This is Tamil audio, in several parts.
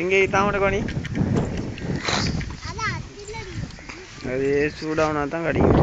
எங்கே தாமட கோணி? அது சூடாகனா தான் கிடைக்கும்.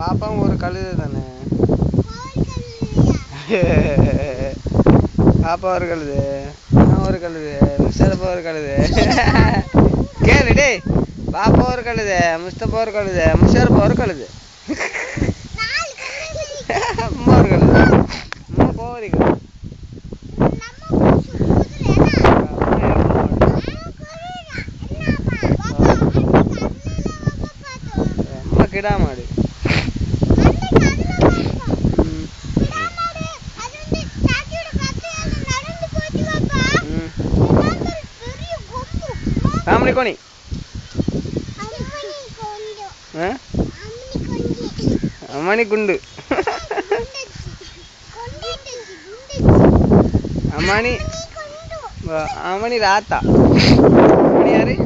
பாப்பாவும் ஒரு கழுதை தானே பாப்பா ஒரு கழுது நான் ஒரு கழுது முஸ்தபா ஒரு கழுது. கேளு டேய் பாப்பா ஒரு கழுது முஸ்தபா ஒரு கழுது முஷரப்பா ஒரு கழுது. அம்மா ஒரு கழுது. அம்மா கோவரி கிடா மாடு అమ్మిని కొని అమ్మని గుండు. అమ్మని అమ్మని రాత. అమ్మని అరే.